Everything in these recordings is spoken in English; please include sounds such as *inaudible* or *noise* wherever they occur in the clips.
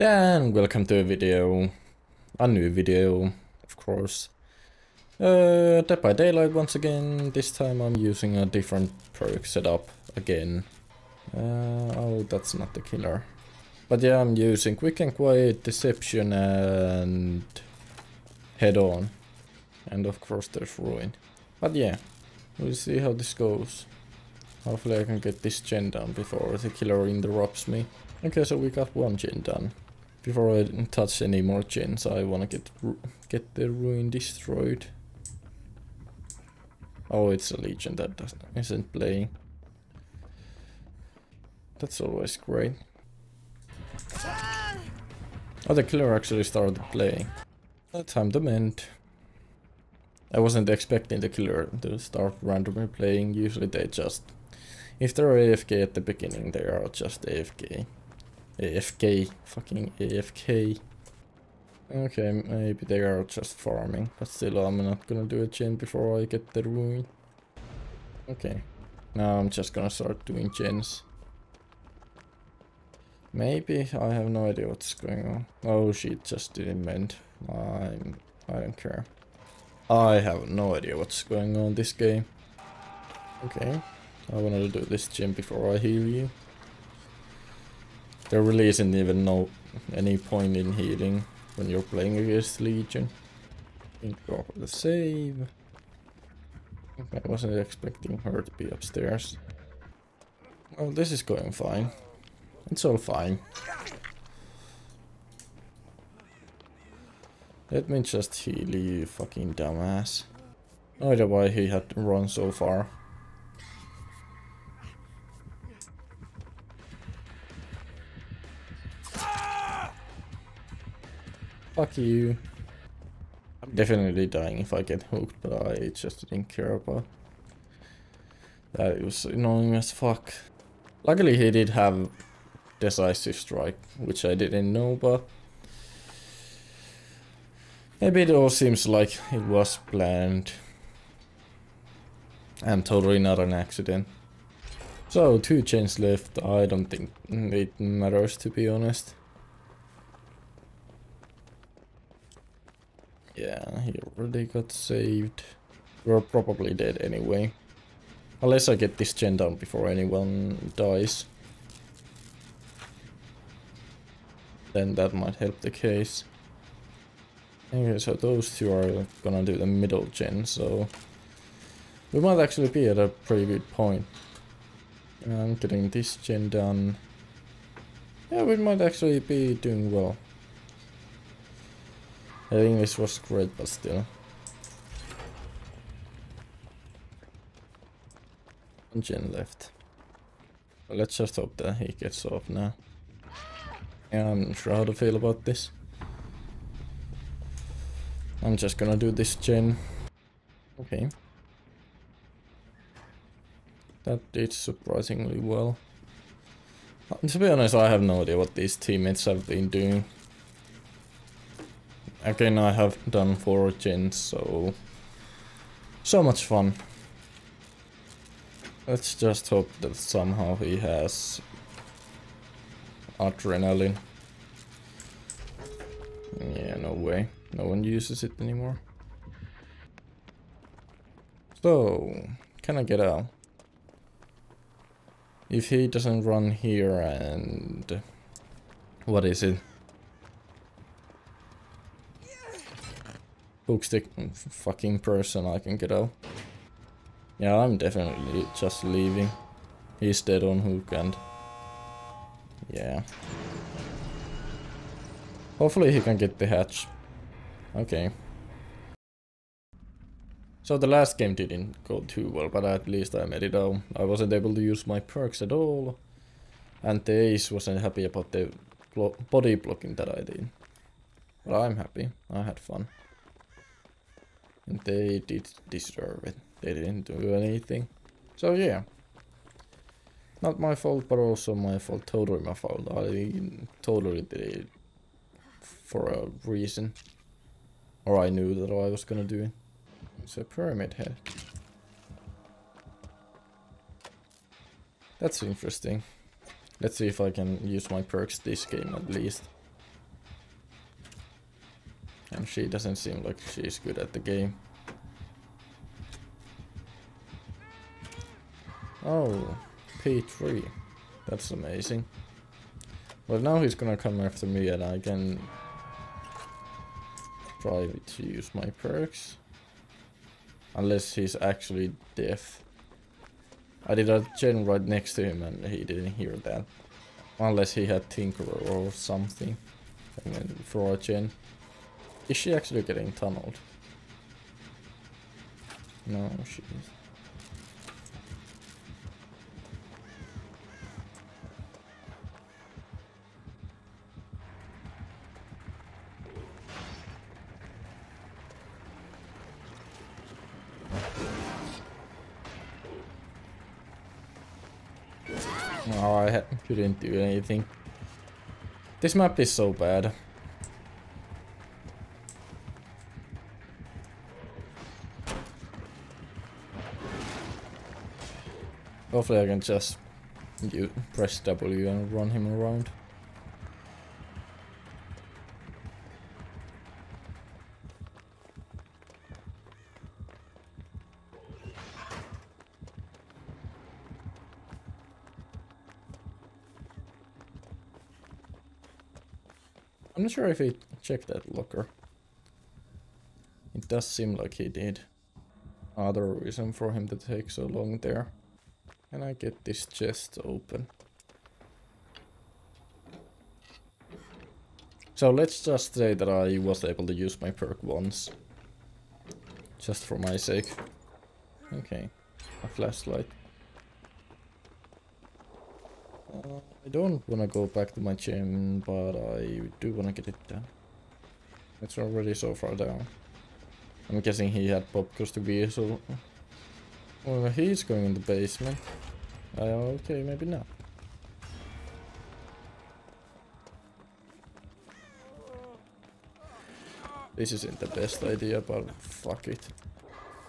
And welcome to a video, a new video, of course. Uh, Dead by Daylight once again, this time I'm using a different perk setup again. Uh, oh, that's not the killer. But yeah, I'm using Quick and Quiet, Deception and Head On. And of course there's Ruin. But yeah, we'll see how this goes. Hopefully I can get this gen done before the killer interrupts me. Okay, so we got one gen done. Before I touch any more gens, I wanna get get the ruin destroyed. Oh, it's a legion that doesn't, isn't playing. That's always great. Oh, the killer actually started playing. Time to mend. I wasn't expecting the killer to start randomly playing. Usually they just... If they're AFK at the beginning, they are just AFK. AFK. Fucking AFK. Okay, maybe they are just farming, but still I'm not gonna do a gen before I get the ruin. Okay, now I'm just gonna start doing gens. Maybe, I have no idea what's going on. Oh, she just didn't mend. I'm, I don't care. I have no idea what's going on this game. Okay, I to do this gen before I heal you. There really isn't even no any point in healing when you're playing against Legion. Go for the save. I wasn't expecting her to be upstairs. Oh, this is going fine. It's all fine. Let me just heal you, fucking dumbass. I don't know why he had run so far. Fuck you. I'm definitely dying if I get hooked, but I just didn't care about that. It was annoying as fuck. Luckily he did have decisive strike, which I didn't know, but maybe it all seems like it was planned and totally not an accident. So, two chains left, I don't think it matters to be honest. Yeah, he already got saved. We're probably dead anyway. Unless I get this gen down before anyone dies. Then that might help the case. Okay, so those two are gonna do the middle gen, so... We might actually be at a pretty good point. I'm getting this gen done. Yeah, we might actually be doing well. I think this was great, but still. One gen left. let's just hope that he gets off now. Yeah, I'm not sure how to feel about this. I'm just gonna do this gen. Okay. That did surprisingly well. To be honest, I have no idea what these teammates have been doing. Again, I have done four gens, so... So much fun. Let's just hope that somehow he has... Adrenaline. Yeah, no way. No one uses it anymore. So, can I get out? If he doesn't run here and... What is it? Hookstick fucking person I can get out. Yeah, I'm definitely just leaving. He's dead on hook and... Yeah. Hopefully he can get the hatch. Okay. So the last game didn't go too well, but at least I made it out. I wasn't able to use my perks at all. And the ace wasn't happy about the blo body blocking that I did. But I'm happy. I had fun. And they did deserve it. They didn't do anything. So yeah. Not my fault, but also my fault. Totally my fault. I totally did it for a reason. Or I knew that I was gonna do it. It's a pyramid head. That's interesting. Let's see if I can use my perks this game at least. And she doesn't seem like she's good at the game. Oh, P3. That's amazing. Well, now he's gonna come after me and I can try to use my perks. Unless he's actually deaf. I did a gen right next to him and he didn't hear that. Unless he had Tinkerer or something. And then for a gen. Is she actually getting tunneled? No, she is. Oh, I couldn't do anything. This map is so bad. Hopefully I can just you press W and run him around. I'm not sure if he checked that locker. It does seem like he did. Other reason for him to take so long there. Can I get this chest open? So let's just say that I was able to use my perk once. Just for my sake. Okay, a flashlight. Uh, I don't want to go back to my gen, but I do want to get it done. It's already so far down. I'm guessing he had Pop Goes to be so... Well, he's going in the basement. Uh, okay, maybe not. This isn't the best idea, but fuck it.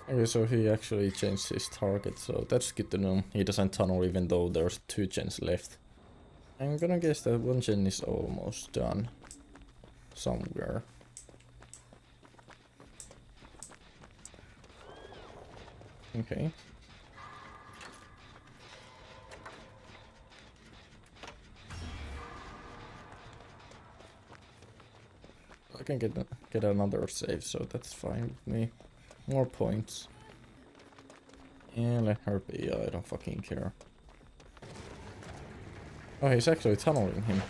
Okay, so he actually changed his target, so that's good to know. He doesn't tunnel even though there's two gens left. I'm gonna guess that one gen is almost done. Somewhere. Okay. I can get get another save, so that's fine with me. More points. And let her be, I don't fucking care. Oh, he's actually tunneling him.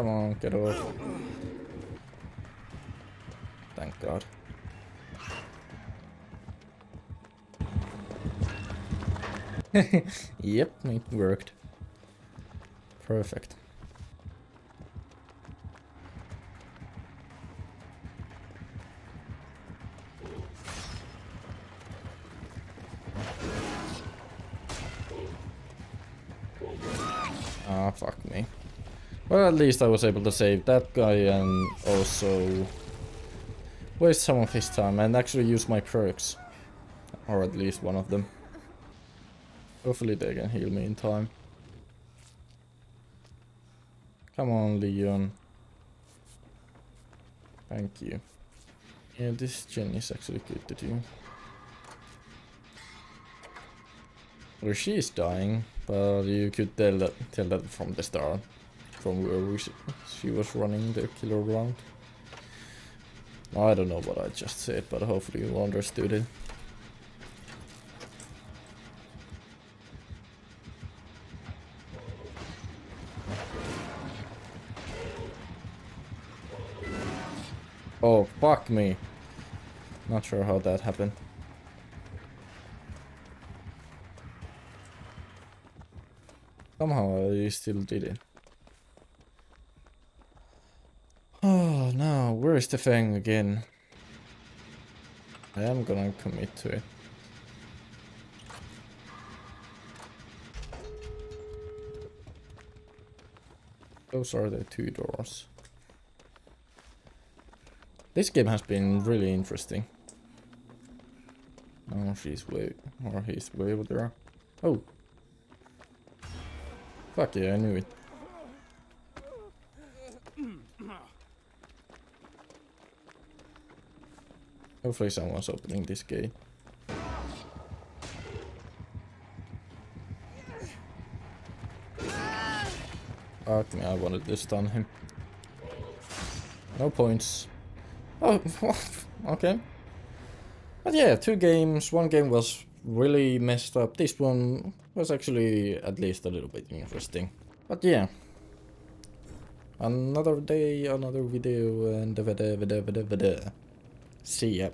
Come on, get off. Thank God. *laughs* yep, it worked. Perfect. Ah, fuck me. Well, at least I was able to save that guy and also waste some of his time and actually use my perks. Or at least one of them. Hopefully they can heal me in time. Come on, Leon. Thank you. Yeah, this gen is actually good to do. Well, she is dying, but you could tell that, tell that from the start, from where we, she was running the killer round. I don't know what I just said, but hopefully you understood it. Oh, fuck me. Not sure how that happened. Somehow I still did it. Oh, no. Where is the thing again? I am gonna commit to it. Those are the two doors. This game has been really interesting. Oh, she's way, or he's way over there. Oh. Fuck yeah, I knew it. Hopefully someone's opening this gate. Fuck me, I wanted to stun him. No points. Oh, *laughs* okay. But yeah, two games. One game was really messed up. This one was actually at least a little bit interesting. But yeah. Another day, another video, and da da da da da da. See ya.